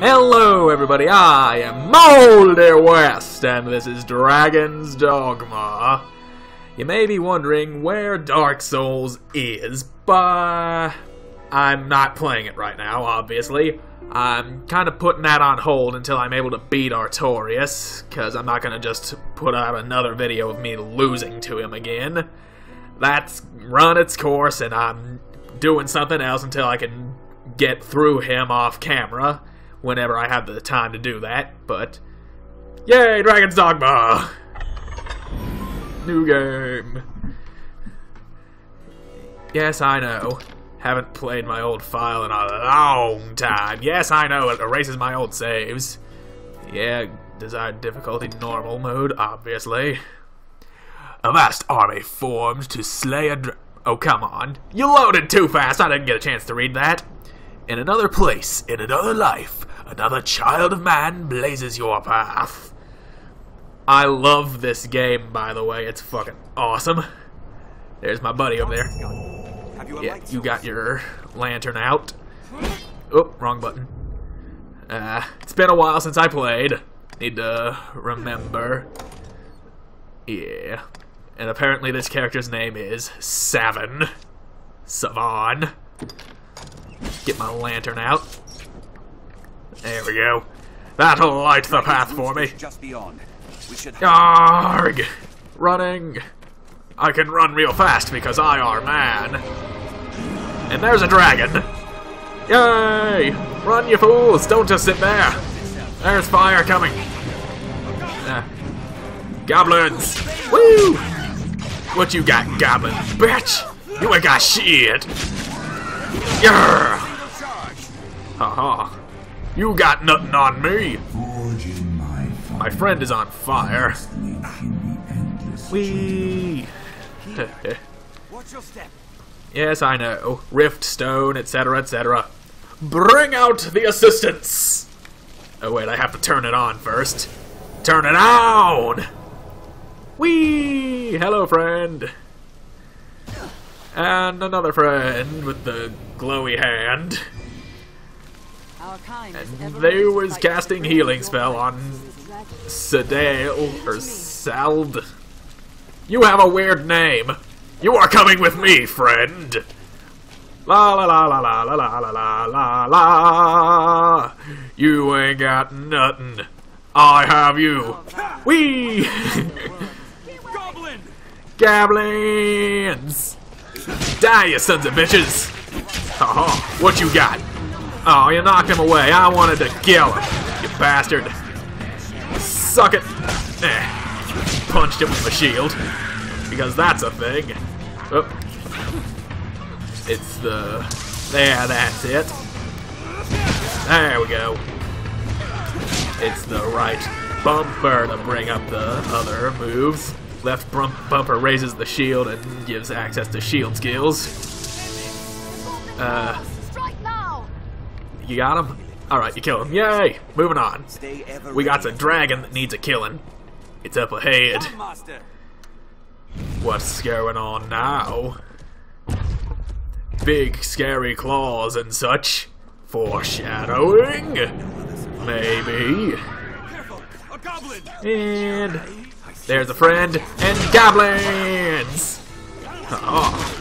Hello, everybody. I am Moldy West, and this is Dragon's Dogma. You may be wondering where Dark Souls is, but I'm not playing it right now, obviously. I'm kind of putting that on hold until I'm able to beat Artorias, because I'm not going to just put out another video of me losing to him again. That's run its course, and I'm doing something else until I can get through him off camera whenever I have the time to do that, but yay, Dragon's Dogma! New game. Yes, I know. Haven't played my old file in a long time. Yes, I know, it erases my old saves. Yeah, desired difficulty normal mode, obviously. A vast army formed to slay a dra- Oh, come on. You loaded too fast, I didn't get a chance to read that. In another place, in another life, another child of man blazes your path. I love this game, by the way. It's fucking awesome. There's my buddy over there. Have you Yeah, you got your lantern out. Oh, wrong button. Uh, it's been a while since I played. Need to remember. Yeah. And apparently this character's name is Savin. Savan. Get my lantern out. There we go. That'll light the path for me. Just beyond. We should Arg! Running! I can run real fast because I are man. And there's a dragon. Yay! Run, you fools! Don't just sit there. There's fire coming. Uh, goblins! Woo! What you got, goblin? Bitch! You ain't got shit! Yeah! Haha. You got nothing on me! My. My friend is on fire. Link in the endless Wee. Watch your step. yes, I know. Rift stone, etc., etc. Bring out the assistants! Oh, wait, I have to turn it on first. Turn it on! Wee! Hello, friend. And another friend with the glowy hand. Our kind is And ever they was casting healing spell on Sadale or Sald. You have a weird name. You are coming with me, friend. La la la la la la la la la la la. You ain't got nothing. I have you. Wee! Goblin! Goblins! Die, you sons of bitches! Haha, what you got? Oh, you knocked him away. I wanted to kill him, you bastard. Suck it. Eh. Punched him with my shield. Because that's a thing. Oh. It's the... There, that's it. There we go. It's the right bumper to bring up the other moves. Left bump bumper raises the shield and gives access to shield skills. Uh! You got him? Alright, you kill him. Yay! Moving on. We got ready. a dragon that needs a killing. It's up ahead. What's going on now? Big scary claws and such. Foreshadowing? Maybe. Careful! A goblin! And there's a friend and goblins. Oh.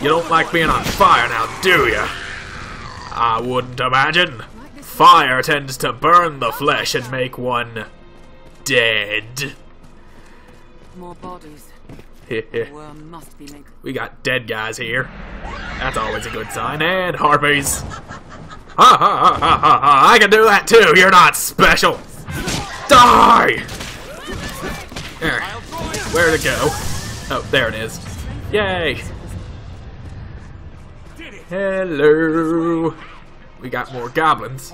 You don't like being on fire now, do you? I wouldn't imagine. Fire tends to burn the flesh and make one dead. More bodies. we Worm must be made. got dead guys here. That's always a good sign. And harpies. Ha ha ha ha ha ha. I can do that too. You're not special. Die! There. Where'd it go? Oh, there it is. Yay! Hello. We got more goblins.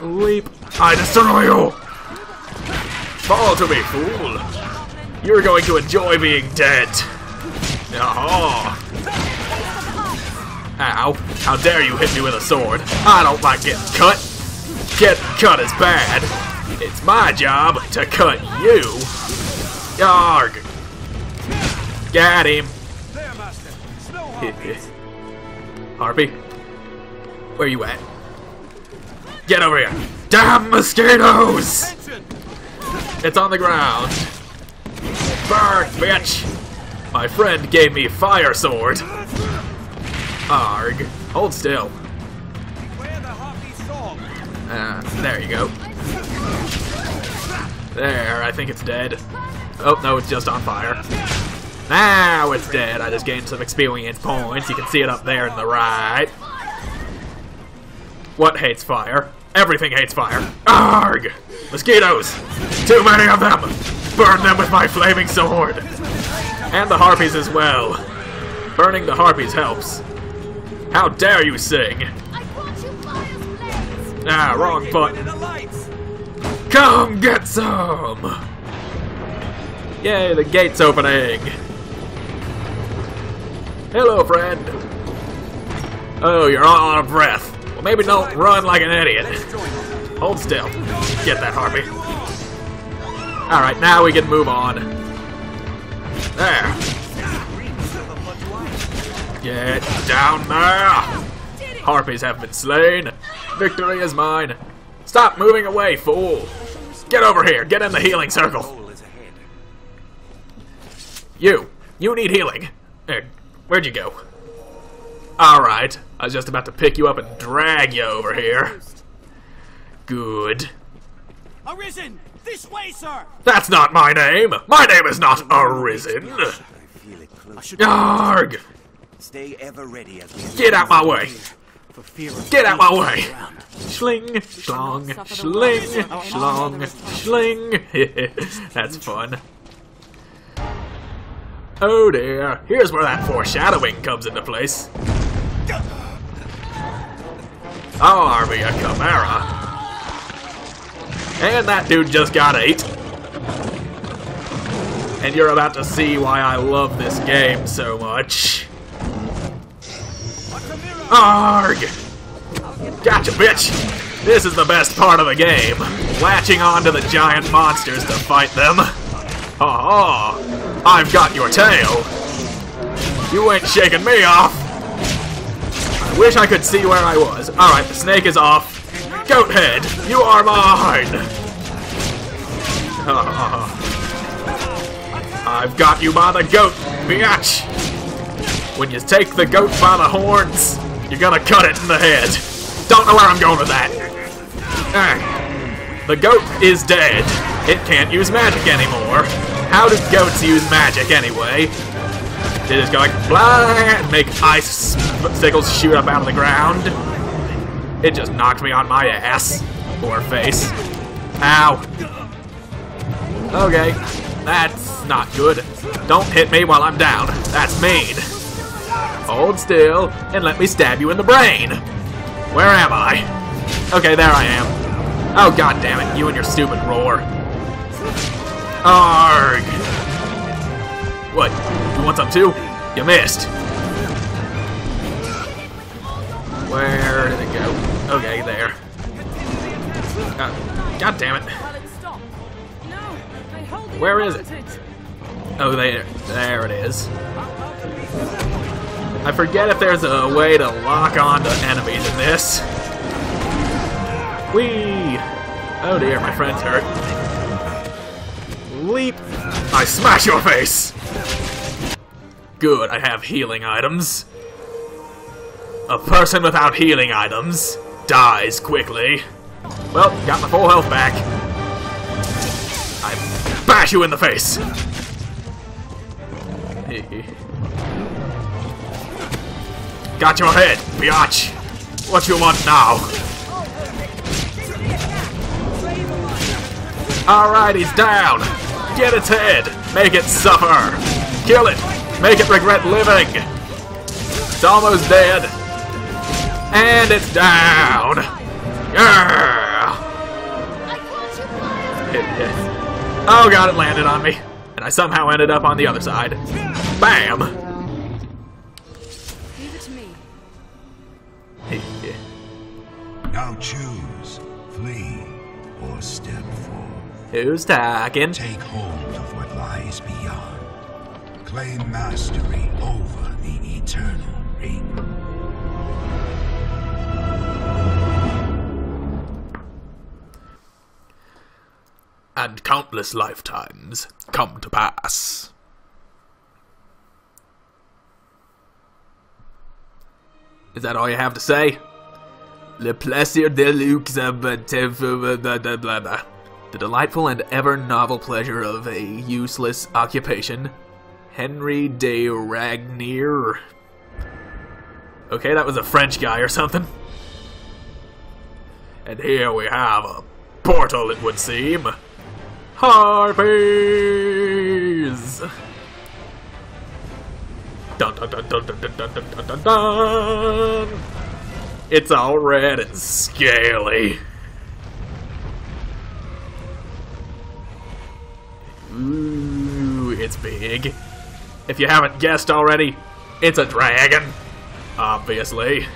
Leap. I destroy you! Fall to me, fool! You're going to enjoy being dead. Oh. Ow. How dare you hit me with a sword? I don't like getting cut. Getting cut is bad. It's my job to cut you. Yarg. Got him. There, Master! Snow Harpy! Harpy. Where you at? Get over here. Damn mosquitoes! It's on the ground. Burn, bitch! My friend gave me fire sword. Arg. Hold still. Uh, there you go. There, I think it's dead. Oh, no, it's just on fire. Now it's dead. I just gained some experience points. You can see it up there in the right. What hates fire? Everything hates fire. Arg! Mosquitoes! Too many of them! Burn them with my flaming sword! And the harpies as well. Burning the harpies helps. How dare you sing? I brought you. Ah, wrong button. rid of the lights! Come get some! Yay, the gate's opening! Hello, friend! Oh, you're all out of breath. Maybe don't run like an idiot. Hold still. Get that harpy. Alright, now we can move on. There. Get down there! Harpies have been slain. Victory is mine. Stop moving away, fool! Get over here. Get in the healing circle. You. You need healing. Where'd you go? Alright. I was just about to pick you up and drag you over here. Good. Arisen! This way, sir! That's not my name! My name is not Arisen! I feel it close. Arg! Stay ever ready as Get out my way! for fear of Get out my way! Schling, schlong, schling, schlong, schling. That's fun. Oh dear, here's where that foreshadowing comes into place. Oh, Army a Chimera. And that dude just got eight. And you're about to see why I love this game so much. Arg! Gotcha, bitch! This is the best part of the game. Latching onto the giant monsters to fight them. Ha ha! I've got your tail. You ain't shaking me off. Wish I could see where I was. Alright, the snake is off. Goat head, you are mine! I've got you by the goat, biatch! When you take the goat by the horns, you're gonna cut it in the head. Don't know where I'm going with that. Ah. The goat is dead. It can't use magic anymore. How do goats use magic anyway? They just go blah and make ice sickles shoot up out of the ground. It just knocked me on my ass or face. Ow. Okay, that's not good. Don't hit me while I'm down. That's mean. Hold still and let me stab you in the brain. Where am I? Okay, there I am. Oh god damn it, you and your stupid roar. Arg! What? You want some too? You missed. Where did it go? Okay, there. God damn it. Where is it? Oh, there, there it is. I forget if there's a way to lock on to enemies in this. Whee! Oh dear, my friend's hurt. Leap! I smash your face! Good, I have healing items. A person without healing items dies quickly. Well, got my full health back. I bash you in the face! Got your head, biatch. What you want now? Alright, he's down. Get its head. Make it suffer. Kill it. Make it regret living. It's almost dead. And it's down. Yeah. Oh god, it landed on me. And I somehow ended up on the other side. Bam! Leave it to me. Now choose, flee, or step forth. Who's talking? Take hold of what lies beyond. Claim mastery over the eternal ring. And countless lifetimes come to pass. Is that all you have to say? Le plaisir de luxe, the delightful and ever novel pleasure of a useless occupation. Henri de Régnier. Okay, that was a French guy or something. And here we have a portal, it would seem. Harpies! Dun dun dun dun dun dun dun dun dun dun! It's all red and scaly. Ooh, it's big. If you haven't guessed already, it's a dragon. Obviously.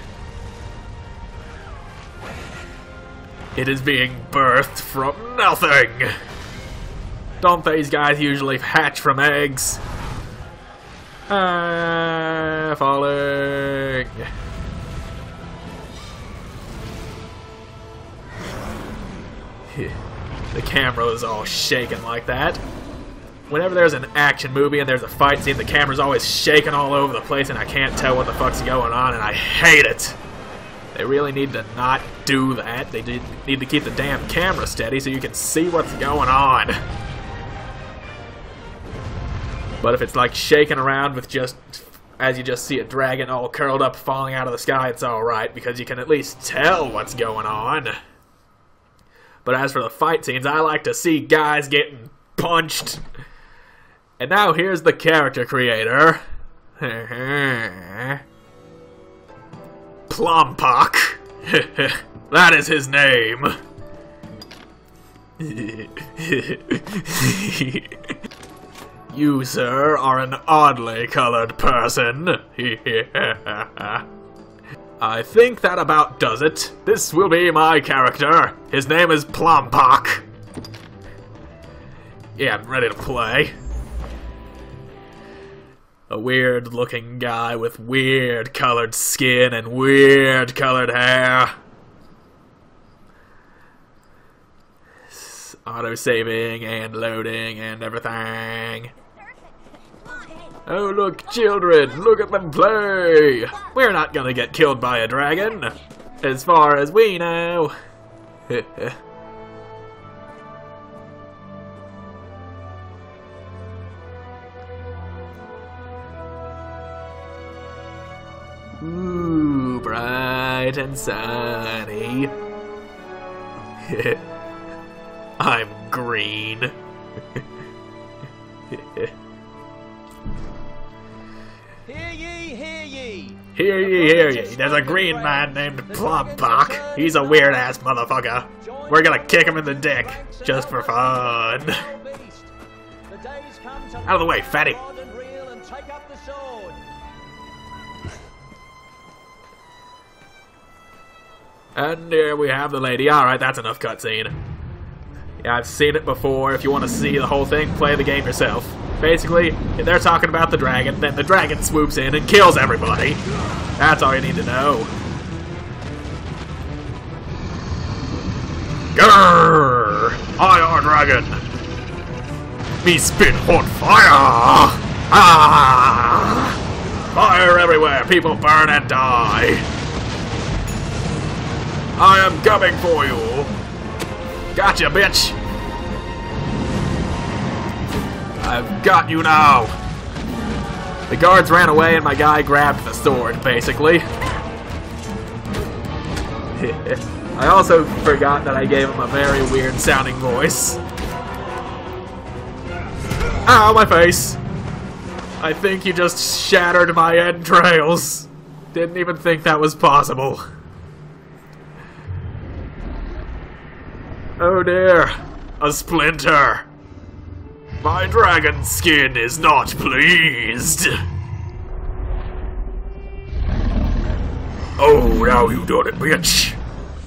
It is being birthed from nothing. Don't these guys usually hatch from eggs? Ah, falling. the camera is all shaking like that. Whenever there's an action movie and there's a fight scene, the camera's always shaking all over the place and I can't tell what the fuck's going on and I hate it. They really need to not do that. They need to keep the damn camera steady so you can see what's going on. But if it's like shaking around with just, as you just see a dragon all curled up falling out of the sky, it's alright because you can at least tell what's going on. But as for the fight scenes, I like to see guys getting punched. And now here's the character creator. Plompock. that is his name. you, sir, are an oddly colored person. I think that about does it. This will be my character. His name is Plompock. Yeah, I'm ready to play. A weird looking guy with weird colored skin and weird colored hair. Auto saving and loading and everything. Oh, look, children, look at them play! We're not gonna get killed by a dragon, as far as we know. Ooh, bright and sunny. I'm green. Hear ye, hear ye. There's a green man named Plumpock. He's a weird ass motherfucker. We're gonna kick him in the dick, just for fun. Out of the way, fatty. And here we have the lady. Alright, that's enough cutscene. Yeah, I've seen it before. If you want to see the whole thing, play the game yourself. Basically, they're talking about the dragon, then the dragon swoops in and kills everybody. That's all you need to know. Grrr! I are dragon! Me spit hot fire! Ah! Fire everywhere! People burn and die! I am coming for you! Gotcha, bitch! I've got you now! The guards ran away and my guy grabbed the sword, basically. I also forgot that I gave him a very weird sounding voice. Ow, my face! I think you just shattered my entrails. Didn't even think that was possible. Oh dear, a splinter. My dragon skin is not pleased. Oh, now you done it, bitch.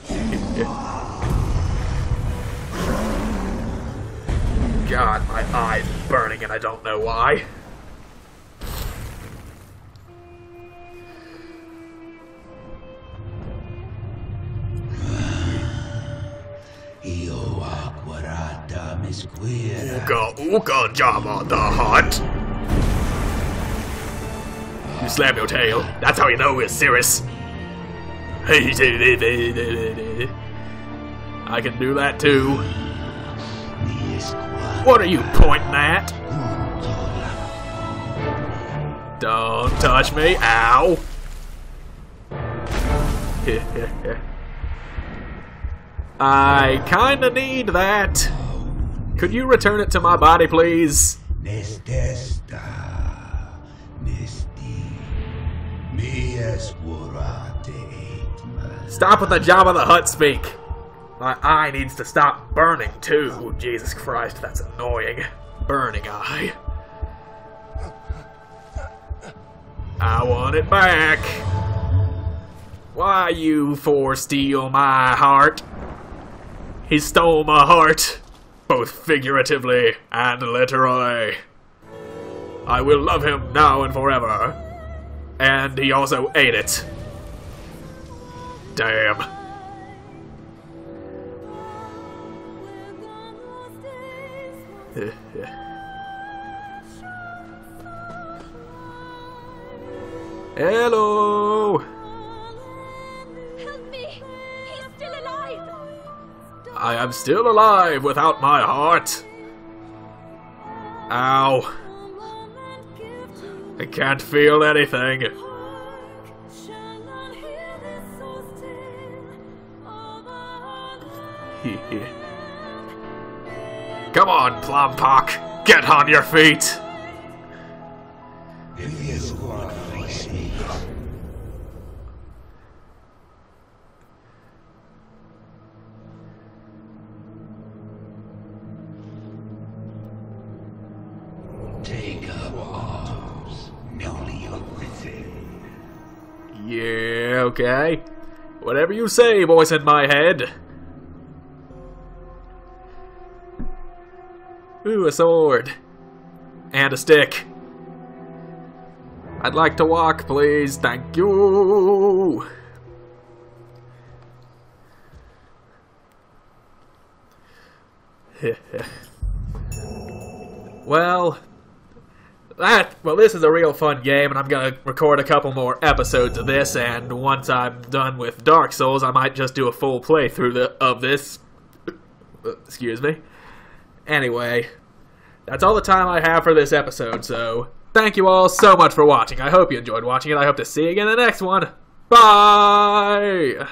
God, my eye's burning and I don't know why. Ooga ooga Jabba the Hutt. You slam your tail. That's how you know we're serious. I can do that too. What are you pointing at? Don't touch me. Ow. I kinda need that. Could you return it to my body, please? Nestesta. Nesti. Stop with the Jabba the Hutt speak. My eye needs to stop burning too. Oh, Jesus Christ, that's annoying. Burning eye. I want it back. Why you for steal my heart? He stole my heart, both figuratively and literally. I will love him now and forever. And he also ate it. Damn. Hello. I am still alive without my heart. Ow. I can't feel anything. Come on, Plumpock. Get on your feet. Okay. Whatever you say, voice in my head. Ooh, a sword. And a stick. I'd like to walk, please. Thank you. well, that well this is a real fun game and i'm gonna record a couple more episodes of this and once i'm done with dark souls i might just do a full playthrough of this. Uh, excuse me. Anyway that's all the time i have for this episode so thank you all so much for watching. I hope you enjoyed watching it. I hope to see you again in the next one. Bye